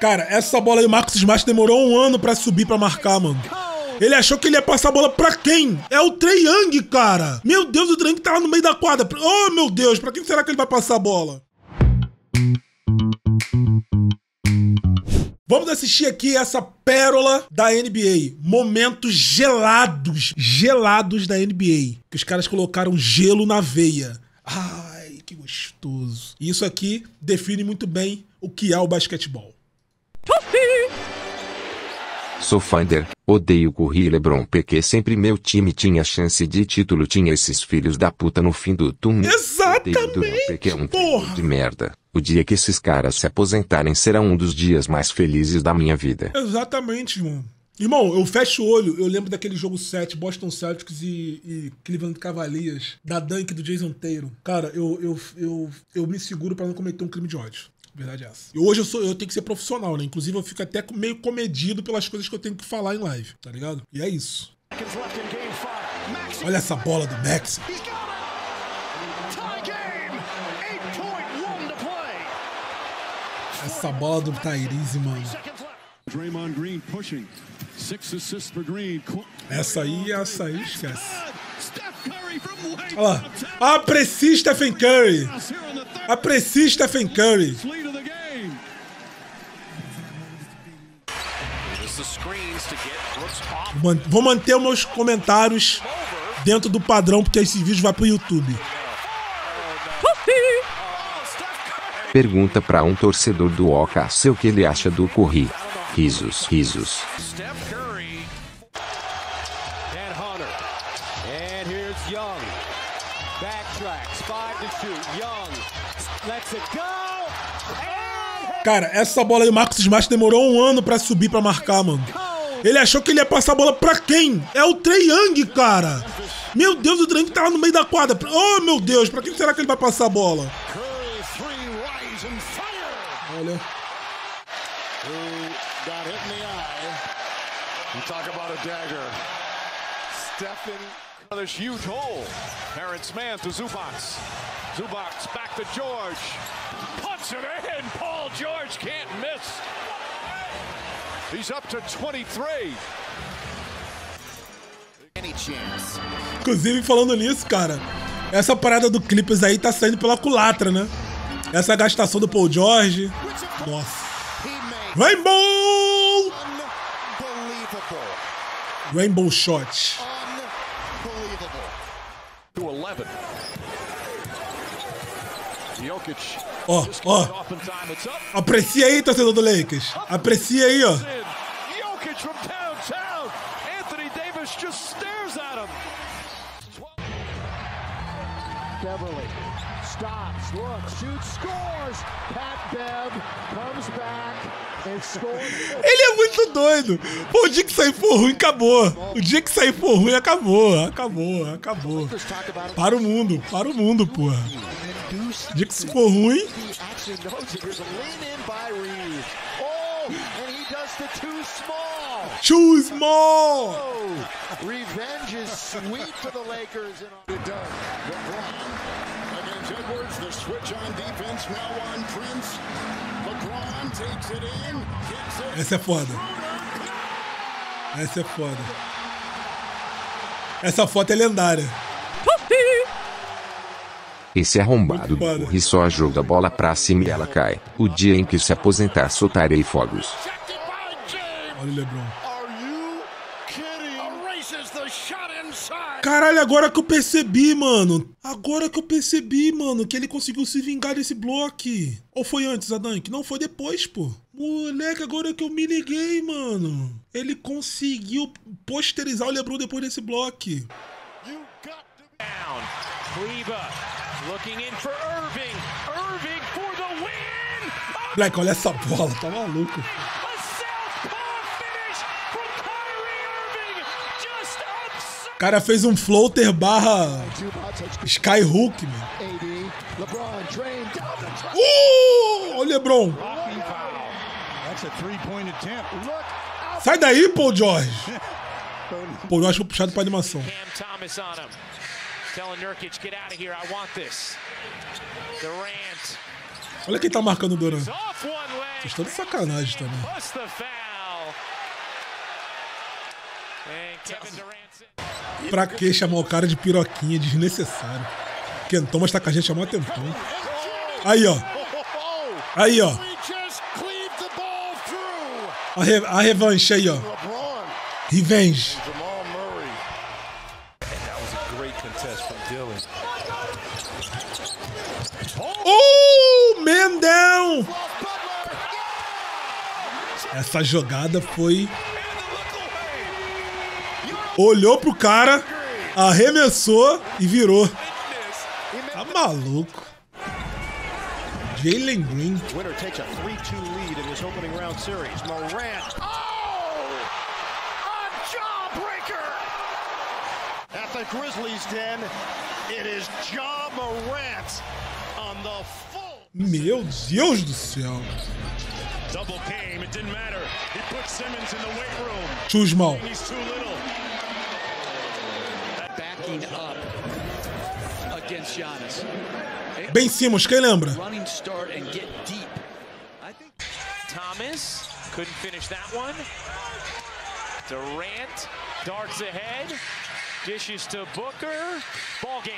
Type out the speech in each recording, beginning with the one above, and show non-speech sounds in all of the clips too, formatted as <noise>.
Cara, essa bola aí, o Marcos Smart demorou um ano pra subir pra marcar, mano. Ele achou que ele ia passar a bola pra quem? É o Trey Young, cara. Meu Deus, o Trey Young tava no meio da quadra. Oh, meu Deus, pra quem será que ele vai passar a bola? Vamos assistir aqui essa pérola da NBA. Momentos gelados, gelados da NBA. Que os caras colocaram gelo na veia. Ai, gostoso. Isso aqui define muito bem o que é o basquetebol. Sou Finder, odeio Curry LeBron porque sempre meu time tinha chance de título tinha esses filhos da puta no fim do túnel. Exatamente, porque é um porra. de merda. O dia que esses caras se aposentarem será um dos dias mais felizes da minha vida. Exatamente, irmão. Irmão, eu fecho o olho, eu lembro daquele jogo 7, Boston Celtics e, e Cleveland Cavaliers, da dunk do Jason Taylor. Cara, eu, eu, eu, eu me seguro pra não cometer um crime de ódio. Verdade é essa. E hoje eu, sou, eu tenho que ser profissional, né? Inclusive eu fico até meio comedido pelas coisas que eu tenho que falar em live, tá ligado? E é isso. Olha essa bola do Max. Essa bola do Tyrese, mano. Draymond Green pushing. Six assists for Green. Essa aí, essa aí, esquece. Olha lá. Aprecie Stephen Curry. Aprecie Stephen Curry. Vou manter os meus comentários dentro do padrão, porque esse vídeo vai pro YouTube. Pergunta pra um torcedor do OKC o que ele acha do Curry. Risos, risos. Steph Curry and Hunter. And here's Young. Backtracks, five to shoot. Young lets it go. And Cara, essa bola aí, o Marcos Smart demorou um ano pra subir pra marcar, mano. Ele achou que ele ia passar a bola pra quem? É o Trey Young, cara. Meu Deus, o Trey Young tava no meio da quadra. Oh, meu Deus, pra quem será que ele vai passar a bola? Curry three rise and fire. Olha. Who got hit in the eye. You talk about a dagger. Stephen. This huge hole. Terrence Mann to Zubac. Zubac back to George. Puts it in. Paul George can't miss. He's up to 23. Any chance. Inclusive, falando nisso, cara, essa parada do Clippers aí tá saindo pela culatra, né? Essa gastação do Paul George. Nossa. He made Rainbow! unbelievable. Rainbow Shot. Unbelievable. To 11. Jokic. Ó, ó. Time. It's up. Aprecia aí, torcedor do Lakers. Aprecia aí, ó. Beverly stops, looks, shoots, scores. Pat Bev comes back and scores. Ele é muito doido. Pô, o dia que sair for ruim, acabou. O dia que sair for ruim, acabou. Acabou, acabou. Para o mundo, para o mundo, porra. O dia que se for ruim. Oh, small. too small. Oh, revenge is sweet for the Lakers. And It does. LeBron against Edwards. The switch on defense now on Prince. LeBron takes it in. It. Essa é foda. Essa é foda. Essa foto é lendária. Esse arrombado do. Curry só joga a bola pra cima e ela cai. O dia em que se aposentar soltarei fogos. Olha o LeBron. Are you kidding? Erases the shot inside. Caralho, agora que eu percebi, mano. Agora que eu percebi, mano, que ele conseguiu se vingar desse bloco. Ou foi antes, a Dunk? Não, foi depois, pô. Moleque, agora que eu me liguei, mano. Ele conseguiu posterizar o LeBron depois desse bloco. Moleque, olha essa bola, tá maluco. O cara fez um floater barra skyhook, mano. Uh! Olha o LeBron. Sai daí, Paul George. Paul George foi puxado pra animação. Durant Olha quem tá marcando o Duran. Off one leg. Vocês estão de sacanagem também. Plus the foul. And Kevin Durant. Pra que chamar o cara de piroquinha desnecessário? Ken Thomas tá com a gente há mó tempão. Aí, ó. Aí, ó. A, re- a revanche aí, ó. Revenge. Oh, man down! Essa jogada foi. Olhou pro cara, arremessou e virou. Tá maluco. Jalen Green. Winner takes a 3-2 lead in this opening round series. Morant. Oh! At the Grizzlies' den, it is Ja Morant on the full. Meu Deus do céu. Double came. It didn't matter. He put Simmons in the weight room. Too small. He's too little. Backing up against Giannis. Ben Simmons, quem lembra? Running start and get deep. I think Thomas couldn't finish that one. Durant darts ahead. Dishes to Booker. Ball game.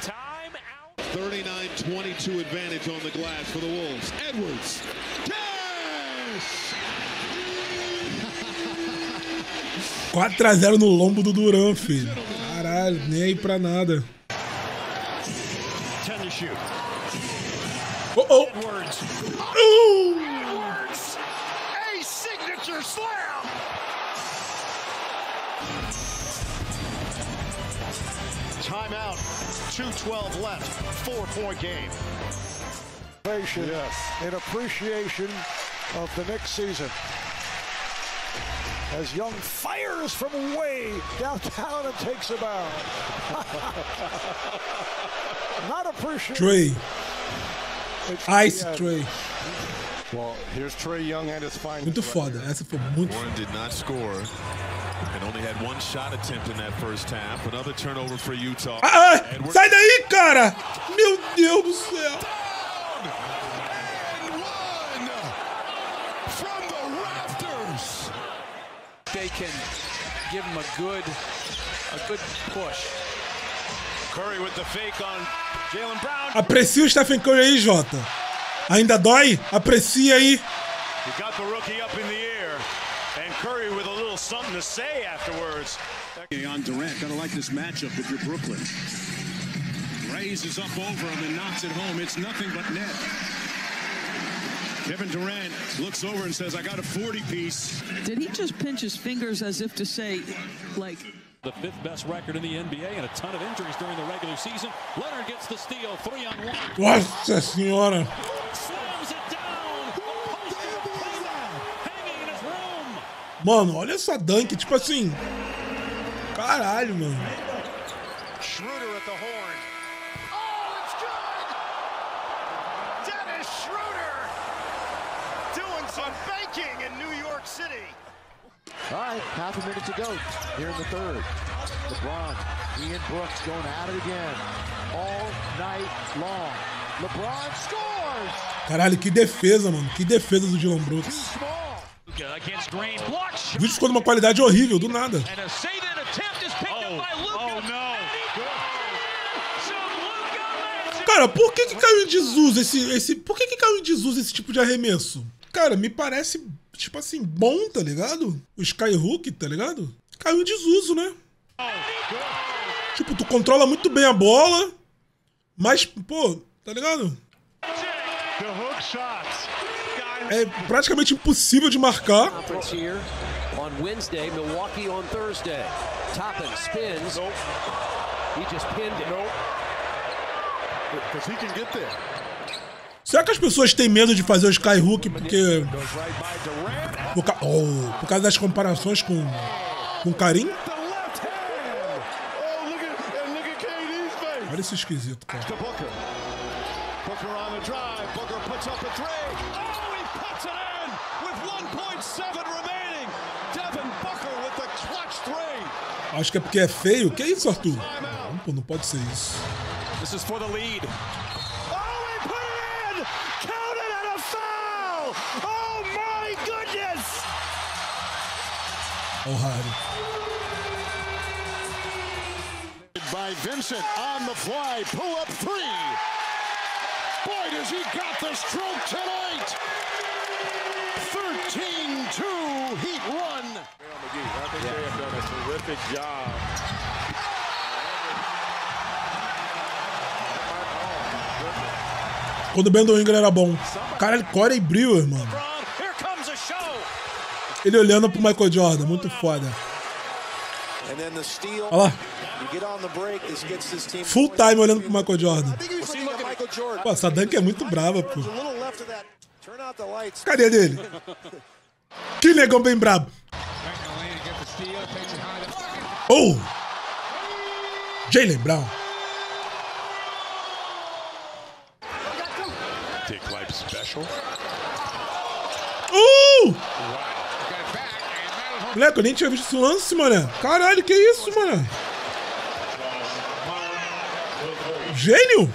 Time out. 39-22 advantage on the glass for the Wolves. Edwards. 4x0 no lombo do Duran, filho. Caralho, nem aí pra nada. 10 to shoot. Oh, oh. Slam! Timeout. 2.12 left. Four-point game. Yes. In appreciation of the next season. As Young fires from way downtown and takes a bound. <laughs> Not appreciating. Trey. It's- Ice yeah, Trey. Well, here's Trey Young at his finest. Muito foda. Essa foi muito Warren did not score and only had one shot attempt in that first half. Another turnover for Utah. Ah, ah, Edwards- sai daí, cara! Meu Deus do céu! And one from the rafters. They can give him a good, a good push. Curry with the fake on Jalen Brown. Aprecia o Stephen Curry aí, Jota. Ainda dói? Aprecia aí. He got the rookie up in the air. And Curry with a little something to say afterwards. On Durant, gotta like this matchup if you're Brooklyn. Raises up over him and knocks it home. It's nothing but net. Kevin Durant looks over and says, I got a 40 piece. Did he just pinch his fingers as if to say, like, The fifth best record in the NBA and a ton of injuries during the regular season. Leonard gets the steal, three on one. Nossa senhora. Slams it down. Poster in his room. Mano, olha essa dunk, tipo assim. Caralho, mano. Schroeder at the horn. Banking in New York City. All right, half a minute to go here in the third. LeBron, Ian Brooks going at it again all night long. LeBron scores! Caralho, que defesa, mano. Que defesa do Dylan Brooks. O vídeo ficou numa qualidade horrível, do nada. Oh, magic. Cara, por que que caiu em desuso esse, esse... Por que que caiu em desuso esse tipo de arremesso? Cara, me parece, tipo assim, bom, tá ligado? O Skyhook, tá ligado? Caiu em desuso, né? Tipo, tu controla muito bem a bola, mas, pô, tá ligado? É praticamente impossível de marcar. He just pinned it. Because he can get there. Será que as pessoas têm medo de fazer o Skyhook porque. Por, ca- oh, por causa das comparações com. com Karim? Olha esse esquisito, cara. Oh, he puts it in with 1.7 remaining. Devin Booker with the clutch three. Acho que é porque é feio. Que isso, Arthur? Não, pô, não pode ser isso. This is for the lead. Harry. By Vincent on the fly, pull up three. Boy, does he got the stroke tonight! 13-2 Heat run. I think they have done a terrific job. Quando o Brandon Ingram era bom. Caralho, Corey Brewer, mano. Here comes a show. Ele olhando pro Michael Jordan, muito foda. Olha lá. Full time olhando pro Michael Jordan. Pô, essa dunk é muito brava, pô. Cadê dele? Que negão bem brabo. Oh! Jalen Brown. Dick Life special. Uh! Moleque, eu nem tinha visto esse lance, mano. Caralho, que isso, mano? Gênio!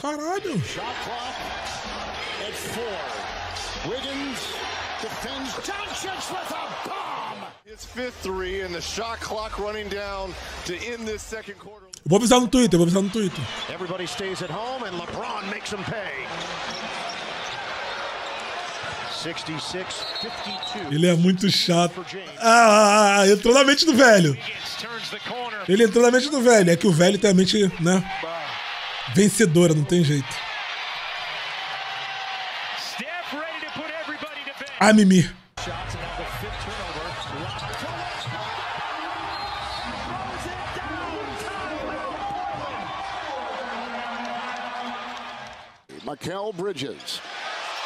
Caralho! Vou avisar no Twitter, vou avisar no Twitter. Everybody stays at home, and LeBron makes them pay. 66-52. Ele é muito chato. Ah, entrou na mente do velho. Ele entrou na mente do velho. É que o velho tem a mente, né? Vencedora, não tem jeito. Ah, Mimi. Shots and now the fifth turnover. Mikel Bridges.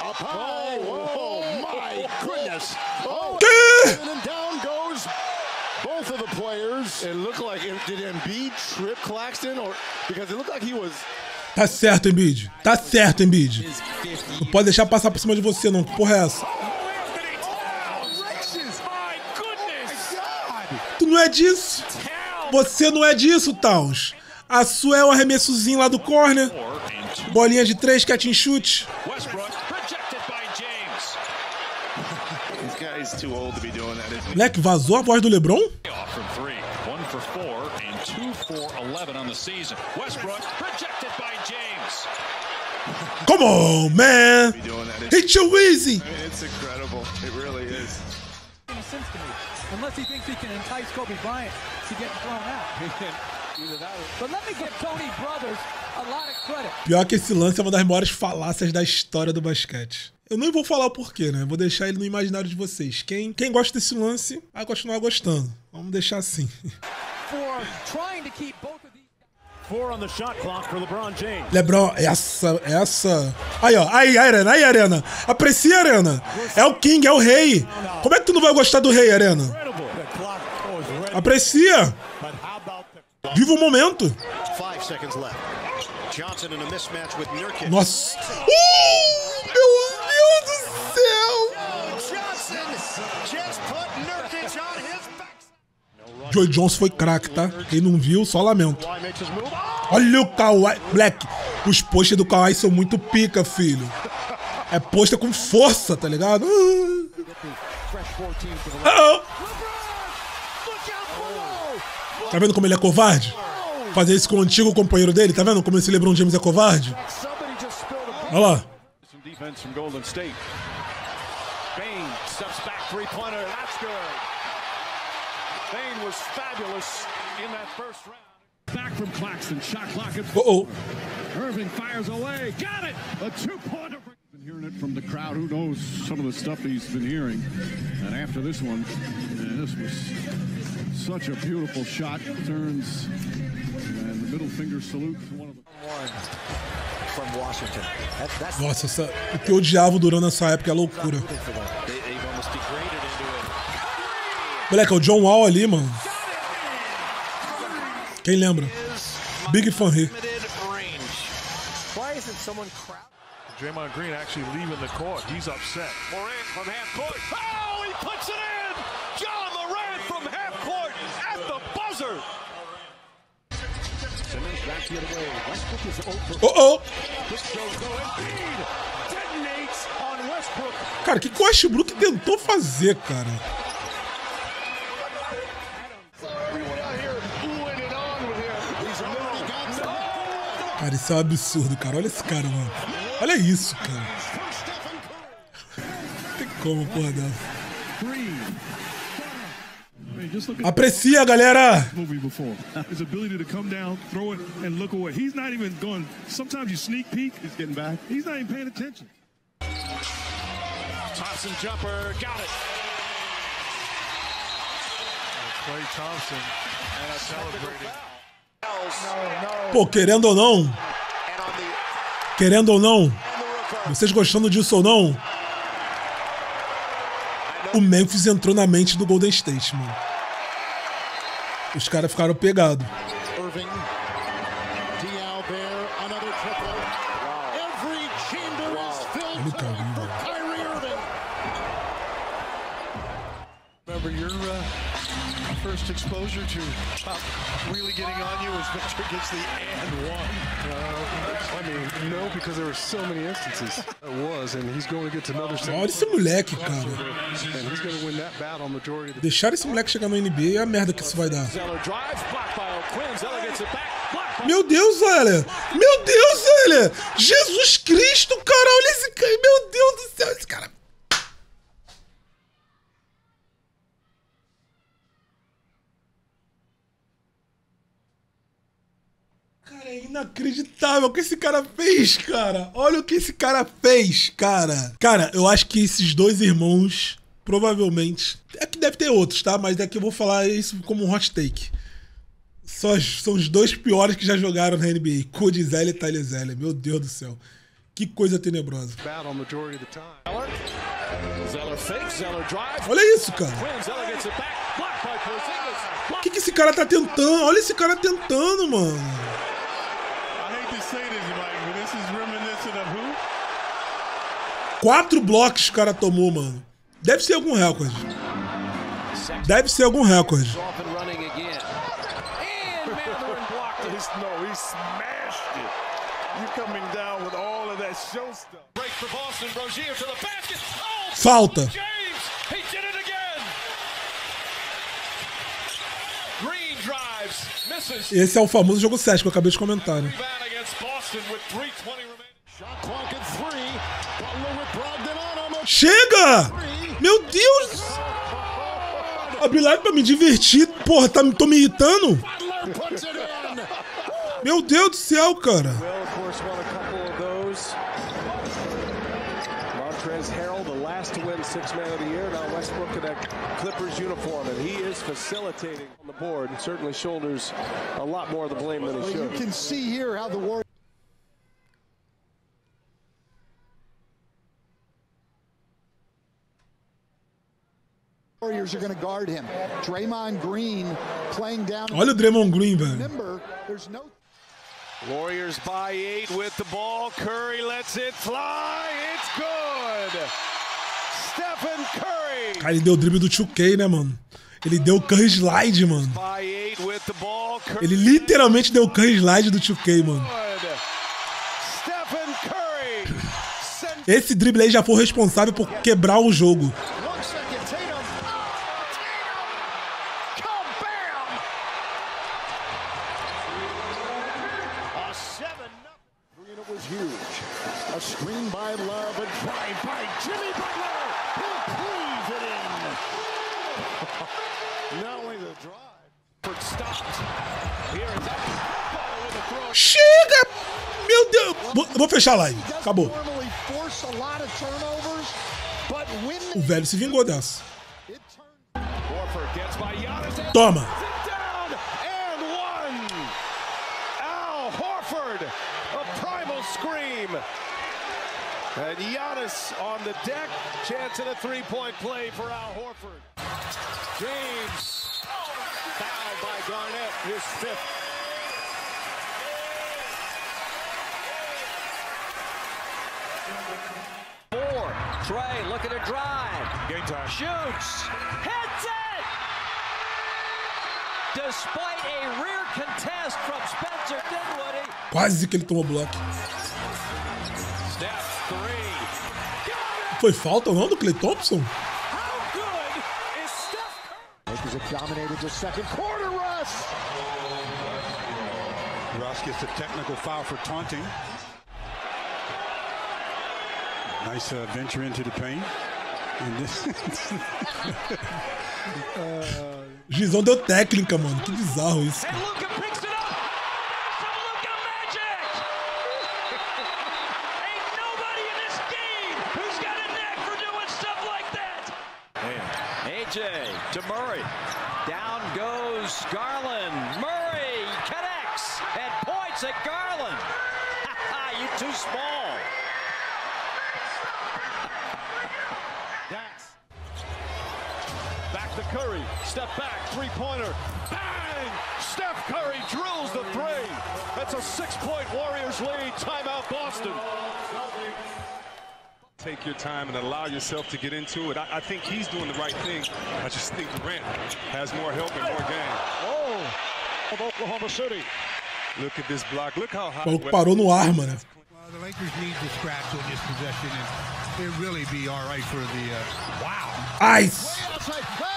Up high. Oh, my goodness. Oh, and down goes both of the players. It looked like did Embiid trip Claxton or because it looked like he was Tá certo, Embiid. Tá certo, Embiid. Não pode deixar passar por cima de você, não. Que porra é essa? Tu não é disso. Você não é disso, Towns. A sua é o arremessozinho lá do corner. Bolinha de três, catch and shoot. Westbrook rejected by James. this guy's too old to be doing that, isn't he? Moleque, vazou a voz do LeBron? Off from three. One for four and two for 11 on the season. Westbrook rejected by James. Come on, man. Hit you easy. It's incredible. It really is. Unless he thinks he can entice Kobe Bryant to get thrown out. Either that or... But let me give Tony Brothers a lot of credit. Pior que esse lance é uma das maiores falácias da história do basquete. Eu nem vou falar o porquê, né? Vou deixar ele no imaginário de vocês. Quem, quem gosta desse lance vai continuar gostando. Vamos deixar assim. LeBron. Lebron, essa, essa. Aí, ó. Aí, Arena, aí, Arena. Aprecia, Arena. É o King, é o rei. Como é que tu não vai gostar do rei, Arena? Aprecia. Viva o momento. five seconds Joy Johnson foi craque, tá? Quem não viu, só lamento. Olha o Kawhi. Black, os posters do Kawhi são muito pica, filho. É pôster com força, tá ligado? Uh. Uh-oh. Tá vendo como ele é covarde? Fazer isso com o antigo companheiro dele, tá vendo como esse LeBron James é covarde? Olha lá. Defense from Golden State. Bain steps back three-pointer. That's good. Bain was fabulous in that first round. Back from Claxton. Shot clock at Oh, oh. Irving fires away. Got it. A two-pointer. Been hearing it from the crowd. Who knows some of the stuff he's been hearing. And after this one, man, this was such a beautiful shot. Turns and the middle finger salute to one of the. One From Washington. That, that's Nossa, essa, o que eu odiava o Durant nessa época é loucura. Moleque, é o John Wall ali, mano. Quem lembra? Big Fan here. Limited range. Why isn't someone crowd? Draymond Green actually leaving the court. He's upset. Morant from half court. Oh, he puts it in! John Morant from half court at the buzzer. Simmons backs the other way. Westbrook is over. Oh, oh. This goes no Embiid detonates on Westbrook. Cara, o que que o Westbrook tentou fazer, cara? Everyone out here oohing and on with him. He's no. Cara, isso é um absurdo, cara. Olha esse cara, mano. Olha isso, cara. Não tem como, porra dessa. Aprecia, galera! movie before. His ability to come down, throw it, and look away. He's not even going. Sometimes you sneak peek. He's getting back. He's not even paying attention. Thompson jumper, got it. Clay Thompson and a celebrating. Pô, querendo ou não, querendo ou não, vocês gostando disso ou não, o Memphis entrou na mente do Golden State, mano. Os caras ficaram pegados. To top really getting on you was Victor gets the and one. I mean, no, because there were so many instances. It was, and he's going to get to another Olha esse moleque, cara. and he's going to win that battle majority of the Deixar esse moleque chegar no NBA é a merda que isso vai dar. Meu Deus, olha! Meu Deus, olha! Jesus Cristo, cara! Olha esse cara! Meu Deus do céu, esse cara! Cara, é inacreditável o que esse cara fez, cara! Olha o que esse cara fez, cara! Cara, eu acho que esses dois irmãos, provavelmente. É que deve ter outros, tá? Mas daqui eu vou falar isso como um hot take. São, os dois piores que já jogaram na NBA. Zeller e Tyler Zeller. Meu Deus do céu. Que coisa tenebrosa. Olha isso, cara. O que, que esse cara tá tentando? Olha esse cara tentando, mano. I hate to say this, Mike, but this is reminiscent of who? Quatro blocos o cara tomou, mano. Deve ser algum recorde. Deve ser algum recorde. Falta. Esse é o famoso jogo 7 que eu acabei de comentar, né? Chega! Meu Deus! Abri live pra me divertir. Porra, tá, tô me irritando? Meu Deus do céu, cara. A. Montrez Harrell, the last to win Six Man of the Year. Now Westbrook in that Clippers uniform, and he is facilitating on the board. And certainly shoulders a lot more of the blame than he Well, you should. can see here how the Warriors. Warriors are going to guard him. Draymond Green playing down. Olha o Draymond Green, velho. Remember, there's no Warriors by eight with the ball. Curry lets it fly. It's good. Stephen Curry Cara, ele deu o drible do 2K, né, mano? Ele deu o Curry Slide, mano. by eight with the ball. Curry Ele literalmente deu o Curry Slide do 2K, mano. Esse drible aí já foi responsável por quebrar o jogo. One second, Tatum. Oh, Tatum! Kabam! A seven. Three and it was huge. A screen by Love, a drive by Jimmy Butler. He cleaves it in. Not only the drive. Stopped. Here is Butler with a throw. Chega! Meu Deus! Vou, fechar a live. Acabou. O velho se vingou dessa. Toma! And Giannis on the deck. Chance at a three-point play for Al Horford. James. Fouled by Garnett. His fifth. Trey looking to drive. Game time. Shoots. Hits it. despite a rear contest from Spencer Dinwiddie. Quase que ele tomou bloco. Steph, three. Foi falta não do Clay Thompson? How good is Steph Lakers have dominated the second quarter, Russ. Russ gets a technical foul for taunting. Nice uh, venture into the paint. And this <laughs> Gizão deu técnica, mano. Que bizarro isso. And Luca picks it up. Some <laughs> to Curry. Step back. Three pointer. Bang! Steph Curry drills the three. That's a six point Warriors lead. Timeout, Boston. Take your time and allow yourself to get into it. I, I think he's doing the right thing. I just think Durant has more help and more game. Oh, of Oklahoma City. Look at this block. Look how O high. maluco parou no ar, mano. Well, the Lakers need to scratch on this possession and it really be all right for the. Uh, wow. Ice!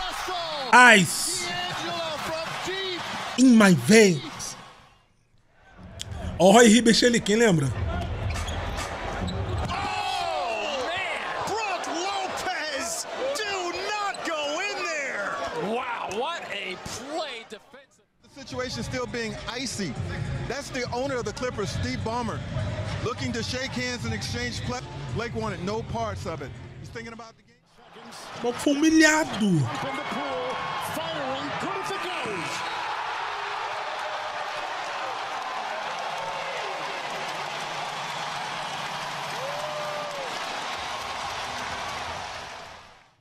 Oh, Russell. Ice! D'Angelo from deep. In my veins. Ó o Roy Ribes ali, quem lembra? Brook Lopez, do not go in there. Wow, what a play defensive. The situation still being icy. That's the owner of the Clippers, Steve Ballmer, looking to shake hands and exchange play. Blake wanted no parts of it. He's thinking about the game. Foi humilhado. From the pool, firing, good if it goes.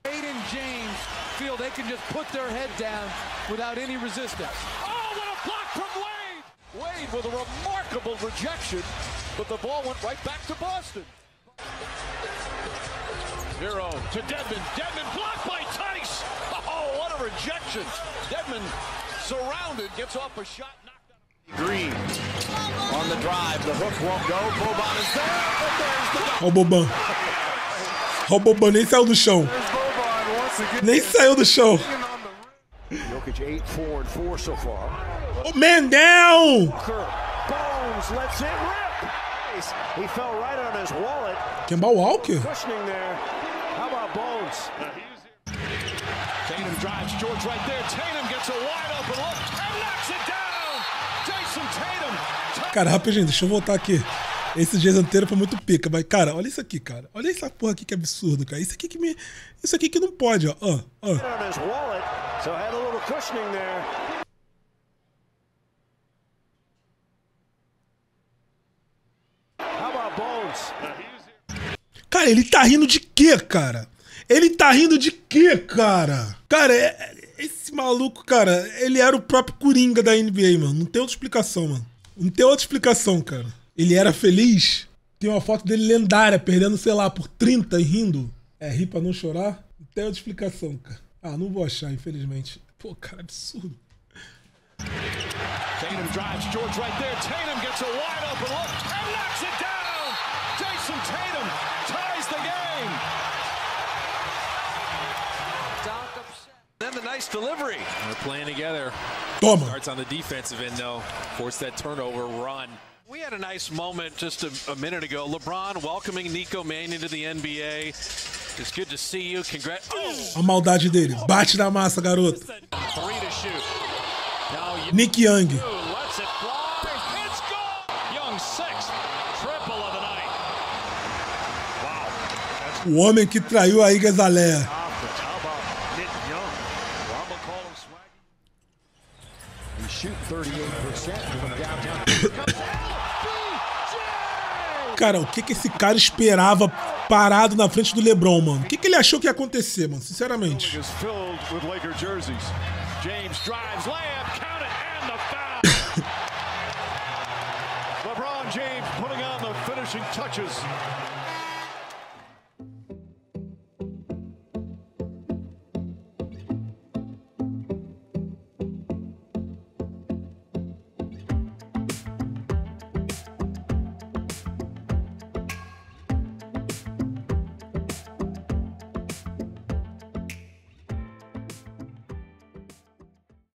Wade and James feel they can just put their head down without any resistance. Oh, what a block from Wade! Wade with a remarkable rejection, but the ball went right back to Boston. Zero to Dedman. Dedman blocked by Tice. Oh, what a rejection. Dedman surrounded, gets off a shot. knocked out. Green on the drive. The hook won't go. Boban is there, but there's the Ó o Boban. Ó o Boban, nem saiu do chão. Boban once again. Nem saiu do chão. Jokic 8, 4, and 4 so far. Oh, man down! Bones lets it rip. He fell right on his wallet. Kemba Walker? Cushioning there. Bones? Tatum drives George right there. Tatum gets a wide open look and knocks it down. Jason Tatum. Cara, rapidinho, deixa eu voltar aqui. Esse dias inteiro foi muito pica, mas, cara, olha isso aqui, cara. Olha essa porra aqui que absurdo, cara. Isso aqui que me. Isso aqui que não pode, ó. Ó, ó. Cara, ele tá rindo de quê, cara? Ele tá rindo de quê, cara? Cara, é- é- esse maluco, cara, ele era o próprio Coringa da NBA, mano. Não tem outra explicação, mano. Não tem outra explicação, cara. Ele era feliz. Tem uma foto dele lendária, perdendo, sei lá, por 30 e rindo. É rir pra não chorar? Não tem outra explicação, cara. Ah, não vou achar, infelizmente. Pô, cara, absurdo. Tatum drives George right there. Tatum gets a wide open look and knocks it down. Jason Tatum ties the game. Nice delivery. They're playing together. Toma. Starts on the defensive end, though. Force that turnover run. We had a nice moment just a, a minute ago. LeBron welcoming Nico Mannion to the NBA. It's good to see you. Congrats. Oh! A maldade dele. Bate na massa, garoto. Three to shoot. Now you Nick Young. lets it fly. It's gone. Young sixth. Triple of the night. O homem que traiu a Iga Well, I'm gonna call him swaggy. He shoot 38% from downtown. Cara, o que que esse cara esperava parado na frente do LeBron, mano? O que que ele achou que ia acontecer, mano? Sinceramente. Is filled with Laker jerseys. James drives, layup, count it, and the foul. <laughs> LeBron James putting on the finishing touches.